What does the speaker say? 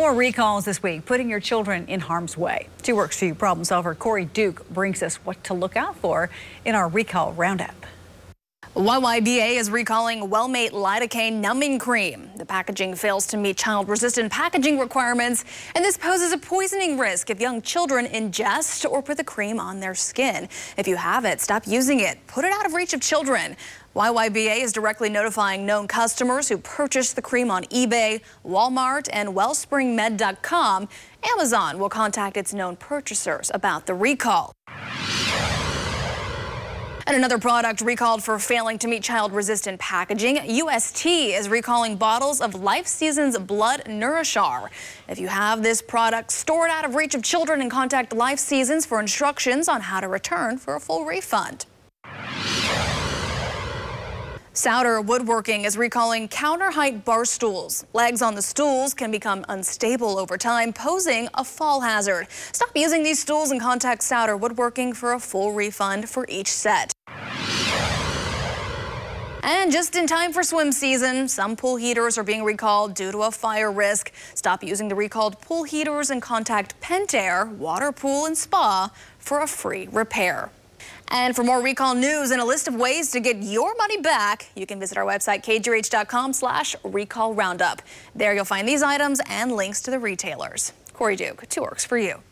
More recalls this week, putting your children in harm's way. Two Works for You problem solver Corey Duke brings us what to look out for in our recall roundup. YYBA is recalling Wellmate lidocaine numbing cream. The packaging fails to meet child-resistant packaging requirements, and this poses a poisoning risk if young children ingest or put the cream on their skin. If you have it, stop using it. Put it out of reach of children. YYBA is directly notifying known customers who purchased the cream on eBay, Walmart, and WellspringMed.com. Amazon will contact its known purchasers about the recall. And another product recalled for failing to meet child-resistant packaging. UST is recalling bottles of Life Seasons Blood Nourish-R. If you have this product, store it out of reach of children and contact Life Seasons for instructions on how to return for a full refund. Sauder Woodworking is recalling counter height bar stools. Legs on the stools can become unstable over time, posing a fall hazard. Stop using these stools and contact Sauder Woodworking for a full refund for each set. And just in time for swim season, some pool heaters are being recalled due to a fire risk. Stop using the recalled pool heaters and contact Pentair Water Pool and Spa for a free repair. And for more recall news and a list of ways to get your money back, you can visit our website, kjrh.com slash recall roundup. There you'll find these items and links to the retailers. Corey Duke, Two Works for you.